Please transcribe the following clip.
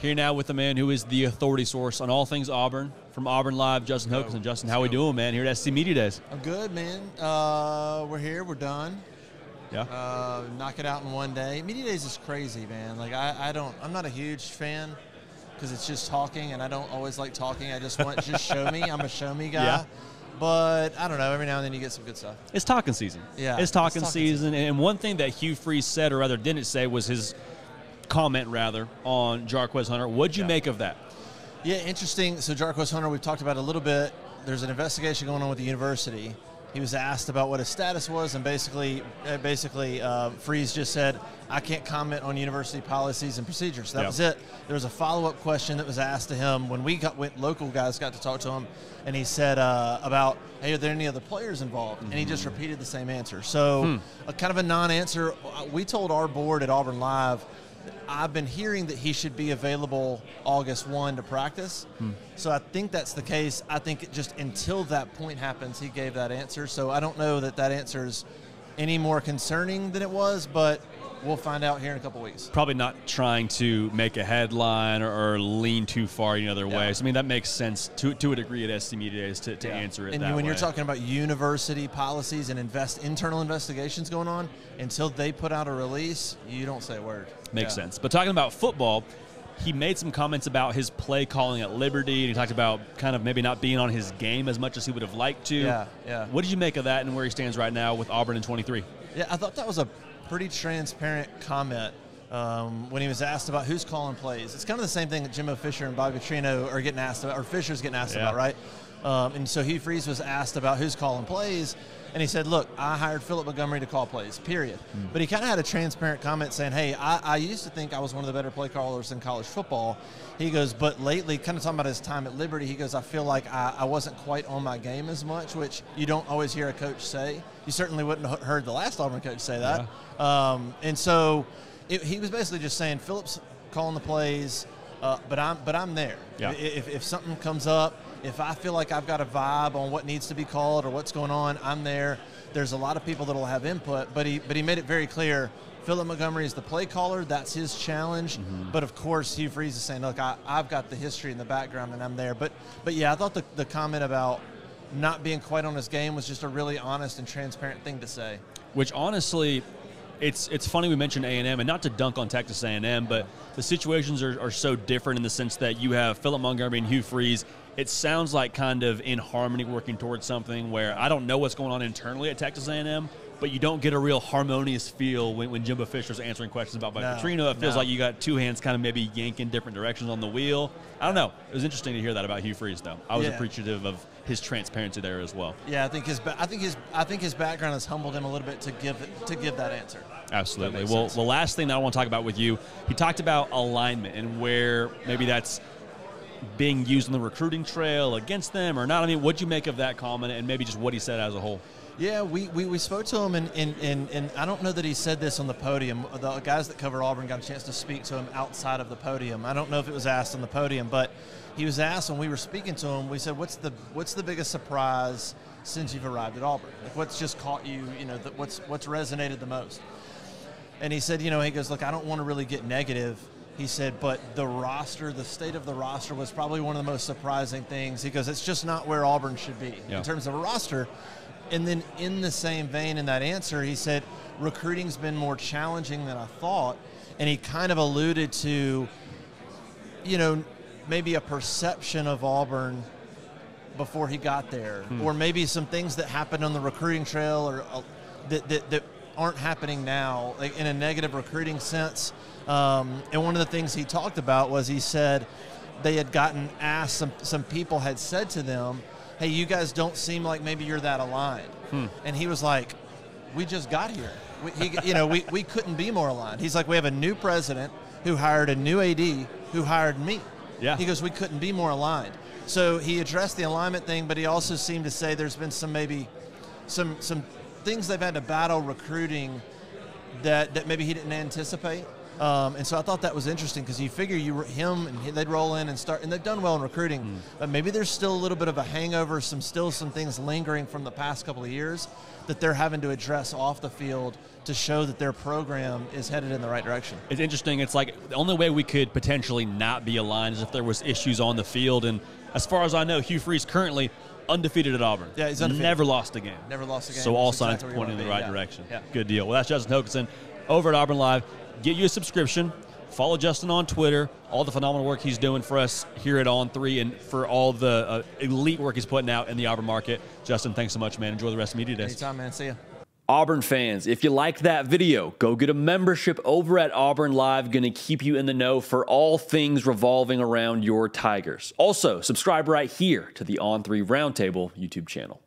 Here now with the man who is the authority source on all things Auburn. From Auburn Live, Justin Hokanson. Justin, how we doing, man? Here at SEC Media Days. I'm good, man. Uh, we're here. We're done. Yeah. Uh, knock it out in one day. Media Days is crazy, man. Like I, I don't. I'm not a huge fan because it's just talking, and I don't always like talking. I just want just show me. I'm a show me guy. Yeah. But I don't know. Every now and then you get some good stuff. It's talking season. Yeah, It's talking, it's talking season. And one thing that Hugh Freeze said, or rather didn't say, was his comment, rather, on Jarquez Hunter. What'd you Yeah. make of that? Yeah, interesting. So Jarquez Hunter, we've talked about a little bit. There's an investigation going on with the university. He was asked about what his status was, and basically, uh, basically, uh, Freeze just said, "I can't comment on university policies and procedures." That Yeah. was it. There was a follow-up question that was asked to him when we got went, local guys got to talk to him, and he said uh, about, "Hey, are there any other players involved?" And he just repeated the same answer. So, a kind of a non-answer. Uh, We told our board at Auburn Live. I've been hearing that he should be available August 1 to practice. Hmm. So I think that's the case. I think just until that point happens, he gave that answer. So I don't know that that answer is any more concerning than it was, but we'll find out here in a couple weeks. Probably not trying to make a headline or, or lean too far in other Yeah. ways. I mean, that makes sense to, to a degree at SEC Media Days to, to Yeah. answer it And when you're talking about university policies and invest internal investigations going on, until they put out a release, you don't say a word. Makes Yeah. sense. But talking about football, he made some comments about his play calling at Liberty, and he talked about kind of maybe not being on his game as much as he would have liked to. Yeah, yeah. What did you make of that and where he stands right now with Auburn in 23? Yeah, I thought that was a pretty transparent comment um, when he was asked about who's calling plays. It's kind of the same thing that Jimbo Fisher and Bobby Petrino are getting asked about, or Fisher's getting asked Yeah. about, right? Um, and so Hugh Freeze was asked about who's calling plays, and he said, "Look, I hired Philip Montgomery to call plays. Period." But he kind of had a transparent comment saying, "Hey, I, I used to think I was one of the better play callers in college football." He goes, "But lately, kind of talking about his time at Liberty, he goes, I feel like I, I wasn't quite on my game as much, which you don't always hear a coach say. You certainly wouldn't have heard the last Auburn coach say that." Um, and so it, he was basically just saying Philip's calling the plays, uh, but I'm but I'm there. Yeah. If, if something comes up, if I feel like I've got a vibe on what needs to be called or what's going on, I'm there. There's a lot of people that'll have input, but he but he made it very clear. Philip Montgomery is the play caller. That's his challenge. But of course, Hugh Freeze is saying, "Look, I, I've got the history in the background, and I'm there." But but yeah, I thought the, the comment about not being quite on his game was just a really honest and transparent thing to say. Which honestly, it's it's funny we mentioned A and M, and not to dunk on Texas A and M, but the situations are, are so different in the sense that you have Philip Montgomery and Hugh Freeze. It sounds like kind of in harmony, working towards something where I don't know what's going on internally at Texas A and M, but you don't get a real harmonious feel when, when Jimbo Fisher's answering questions about Mike No, Petrino. It feels no. like you got two hands kind of maybe yanking different directions on the wheel. I don't know. It was interesting to hear that about Hugh Freeze, though. I was Yeah. appreciative of his transparency there as well. Yeah, I think his I think his I think his background has humbled him a little bit to give it, to give that answer. Absolutely. makes Well, the last thing that I want to talk about with you, he talked about alignment and where maybe that's being used on the recruiting trail against them or not. I mean, what do you make of that comment and maybe just what he said as a whole? Yeah, we, we, we spoke to him, and, and, and, and I don't know that he said this on the podium. The guys that cover Auburn got a chance to speak to him outside of the podium. I don't know if it was asked on the podium, but he was asked when we were speaking to him. We said, "What's the what's the biggest surprise since you've arrived at Auburn? Like, what's just caught you? You know, the, what's what's resonated the most?" And he said, "You know, he goes, look, I don't want to really get negative." He said, but the roster, the state of the roster was probably one of the most surprising things. He goes, it's just not where Auburn should be Yeah. in terms of a roster. And then, in the same vein, in that answer, he said, recruiting's been more challenging than I thought. And he kind of alluded to, you know, maybe a perception of Auburn before he got there, or maybe some things that happened on the recruiting trail or uh, that, that, that aren't happening now, like in a negative recruiting sense. Um, and one of the things he talked about was he said they had gotten asked, some, some people had said to them, hey, you guys don't seem like maybe you're that aligned. And he was like, we just got here. We, he, you know, we, we couldn't be more aligned. He's like, we have a new president who hired a new AD who hired me. Yeah. He goes, we couldn't be more aligned. So he addressed the alignment thing, but he also seemed to say there's been some maybe some some things they've had to battle recruiting that, that maybe he didn't anticipate. Um, and so I thought that was interesting because you figure you him and he, they'd roll in and start, and they've done well in recruiting, mm. but maybe there's still a little bit of a hangover, some still some things lingering from the past couple of years that they're having to address off the field to show that their program is headed in the right direction. It's interesting. It's like the only way we could potentially not be aligned is if there was issues on the field. And as far as I know, Hugh Freeze currently undefeated at Auburn. Yeah, he's undefeated. Never lost a game. Never lost a game. So all signs exactly pointing in the right yeah. direction. Yeah. Good deal. Well, that's Justin Hokanson over at Auburn Live. Get you a subscription. Follow Justin on Twitter. All the phenomenal work he's doing for us here at On Three, and for all the uh, elite work he's putting out in the Auburn market. Justin, thanks so much, man. Enjoy the rest of media days. Anytime, man. See ya. Auburn fans, if you liked that video, go get a membership over at Auburn Live. Going to keep you in the know for all things revolving around your Tigers. Also, subscribe right here to the On3 Roundtable YouTube channel.